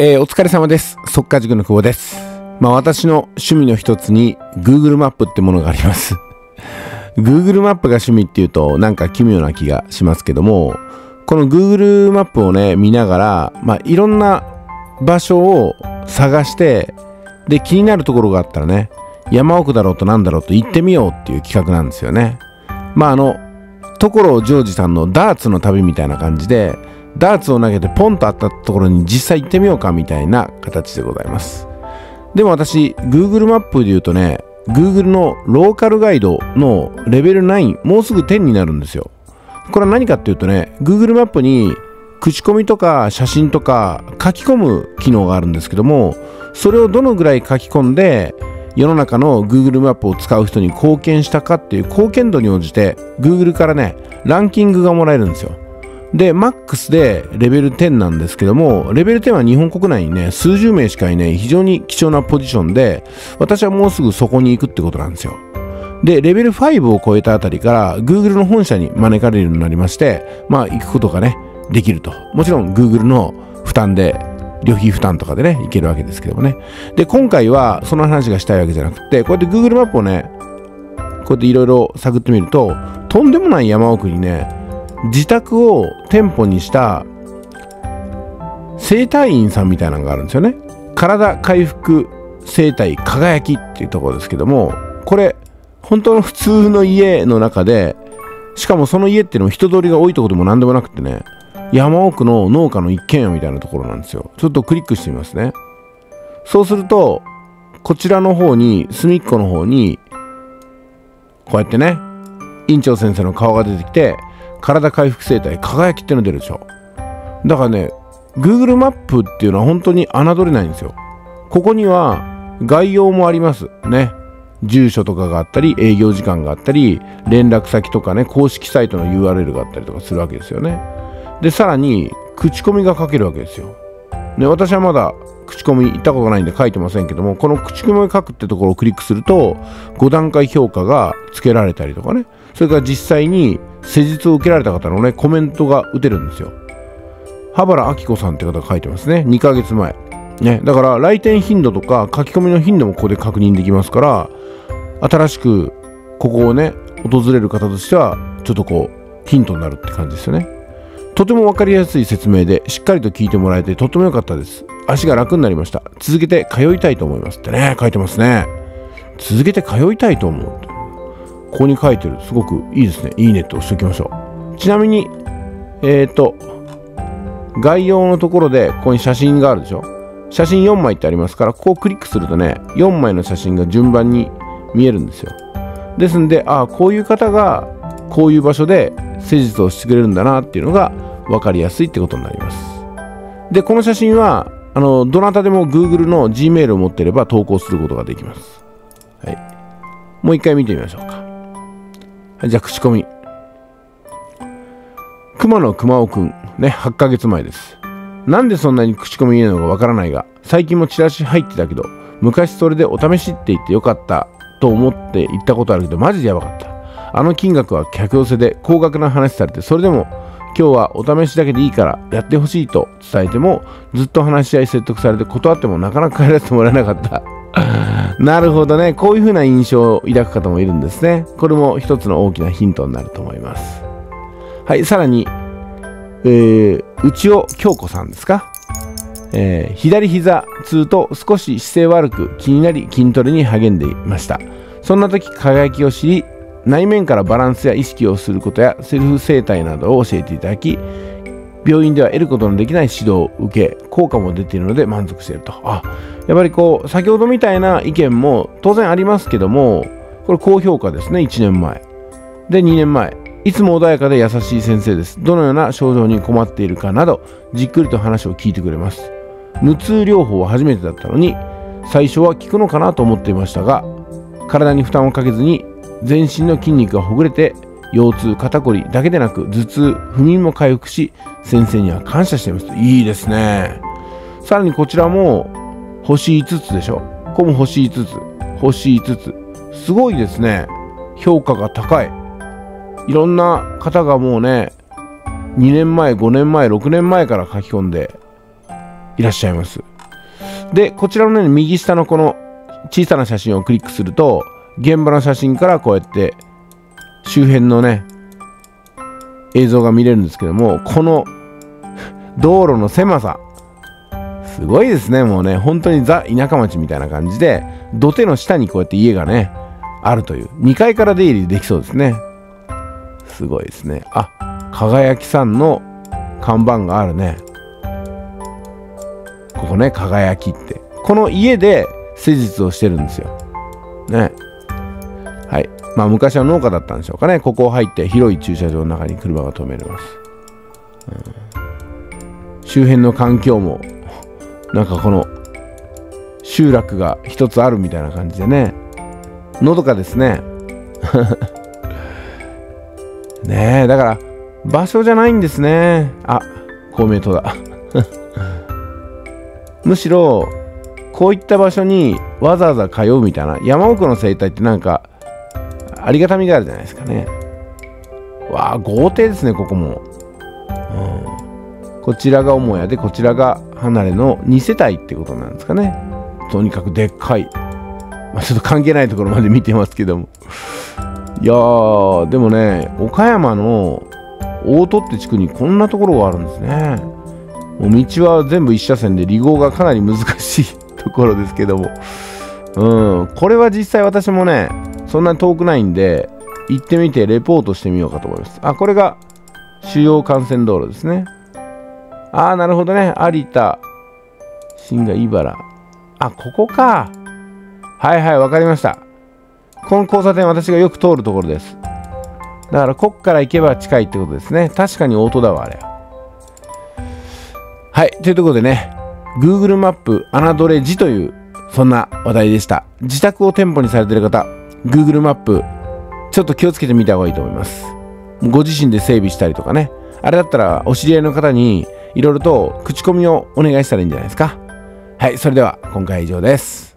えー、お疲れ様です。速稼塾の久保です。まあ私の趣味の一つに Google マップってものがあります。Google マップが趣味っていうとなんか奇妙な気がしますけども、この Google マップをね、見ながら、まあいろんな場所を探して、で気になるところがあったらね、山奥だろうとなんだろうと行ってみようっていう企画なんですよね。まああの、所ジョージさんのダーツの旅みたいな感じで、ダーツを投げてポンとあったところに実際行ってみようかみたいな形でございます。でも私、Google マップで言うとね、Google のローカルガイドのレベル9、もうすぐ10になるんですよ。これは何かっていうとね、Google マップに口コミとか写真とか書き込む機能があるんですけども、それをどのぐらい書き込んで、世の中の Google マップを使う人に貢献したかっていう貢献度に応じて Google からね、ランキングがもらえるんですよ。で、マックスでレベル10なんですけども、レベル10は日本国内にね、数十名しかいない非常に貴重なポジションで、私はもうすぐそこに行くってことなんですよ。で、レベル5を超えたあたりから Google の本社に招かれるようになりまして、まあ行くことがね、できると。もちろん Google の負担で、旅費負担とかでね、行けるわけですけどもね。で、今回はその話がしたいわけじゃなくて、こうやって Google マップをね、こうやっていろいろ探ってみると、とんでもない山奥にね、自宅を店舗にした整体院さんみたいなのがあるんですよね。体回復整体輝きっていうところですけどもこれ本当の普通の家の中でしかもその家っていうのも人通りが多いところでも何でもなくてね山奥の農家の一軒家みたいなところなんですよ。ちょっとクリックしてみますね。そうするとこちらの方に隅っこの方にこうやってね院長先生の顔が出てきて体回復生態輝きっての出るでしょ。だからね Google マップっていうのは本当に侮れないんですよ。ここには概要もあります。ね。住所とかがあったり営業時間があったり連絡先とかね公式サイトの URL があったりとかするわけですよね。でさらに口コミが書けるわけですよ。で私はまだ口コミ行ったことないんで書いてませんけどもこの口コミを書くってところをクリックすると5段階評価がつけられたりとかね。それから実際に施術を受けられた方のね、コメントが打てるんですよ。羽原明子さんって方が書いてますね。2ヶ月前。ね、だから来店頻度とか書き込みの頻度もここで確認できますから、新しくここをね、訪れる方としては、ちょっとこう、ヒントになるって感じですよね。とても分かりやすい説明で、しっかりと聞いてもらえて、とっても良かったです。足が楽になりました。続けて通いたいと思いますってね、書いてますね。続けて通いたいと思う。ここに書いてる。すごくいいですね。いいねって押しておきましょう。ちなみに、えっ、ー、と、概要のところで、ここに写真があるでしょ写真4枚ってありますから、ここをクリックするとね、4枚の写真が順番に見えるんですよ。ですんで、ああ、こういう方が、こういう場所で施術をしてくれるんだなっていうのが分かりやすいってことになります。で、この写真は、あの、どなたでも Google の Gmail を持ってれば投稿することができます。はい。もう一回見てみましょうか。はいじゃあ、口コミ。熊野熊尾くん、ね、8ヶ月前です。なんでそんなに口コミ入れるのかわからないが、最近もチラシ入ってたけど、昔それでお試しって言ってよかったと思って行ったことあるけど、マジでやばかった。あの金額は客寄せで高額な話されて、それでも今日はお試しだけでいいからやってほしいと伝えても、ずっと話し合い説得されて断ってもなかなか帰らせてもらえなかった。なるほどね。こういう風な印象を抱く方もいるんですね。これも一つの大きなヒントになると思います。はい、さらに、えー、内尾京子さんですか？えー、左膝痛と少し姿勢悪く気になり筋トレに励んでいました。そんな時輝きを知り、内面からバランスや意識をすることやセルフ生態などを教えていただき、病院では得ることのできない指導を受け、効果も出ているので満足していると。あ、やっぱりこう、先ほどみたいな意見も当然ありますけども、これ高評価ですね、1年前。で、2年前。いつも穏やかで優しい先生です。どのような症状に困っているかなど、じっくりと話を聞いてくれます。無痛療法は初めてだったのに、最初は効くのかなと思っていましたが、体に負担をかけずに全身の筋肉がほぐれて腰痛、肩こりだけでなく頭痛、不眠も回復し、先生には感謝しています。いいですね。さらにこちらも星5つでしょ。ここも星5つ。星5つ。すごいですね。評価が高い。いろんな方がもうね、2年前、5年前、6年前から書き込んで、いらっしゃいます。で、こちらのね、右下のこの小さな写真をクリックすると、現場の写真からこうやって周辺のね、映像が見れるんですけども、この道路の狭さ、すごいですね、もうね、本当にザ・田舎町みたいな感じで、土手の下にこうやって家がね、あるという、2階から出入りできそうですね。すごいですね。あ、輝きさんの看板があるね。ここね、輝きって。この家で施術をしてるんですよ。ね。まあ昔は農家だったんでしょうかね。ここを入って広い駐車場の中に車が止めれます。うん、周辺の環境も、なんかこの集落が一つあるみたいな感じでね。のどかですね。ねえ、だから場所じゃないんですね。あ、公明党だ。むしろ、こういった場所にわざわざ通うみたいな、山奥の生態ってなんか、ありがたみがあるじゃないですかね。わあ、豪邸ですね、ここも。うん、こちらが母屋で、こちらが離れの2世帯ってことなんですかね。とにかくでっかい。まあ、ちょっと関係ないところまで見てますけども。いやー、でもね、岡山の大戸って地区にこんなところがあるんですね。もう道は全部一車線で離合がかなり難しいところですけども。うん、これは実際私もね、そんなに遠くないんで、行ってみてレポートしてみようかと思います。あ、これが主要幹線道路ですね。ああ、なるほどね。有田、新賀、茨。あ、ここか。はいはい、わかりました。この交差点私がよく通るところです。だからこっから行けば近いってことですね。確かにオートだわ、あれ。はい。というところでね、Google マップ侮れ字という、そんな話題でした。自宅を店舗にされている方、Google マップ、ちょっと気をつけてみた方がいいと思います。ご自身で整備したりとかね。あれだったら、お知り合いの方に、いろいろと口コミをお願いしたらいいんじゃないですか。はい。それでは、今回は以上です。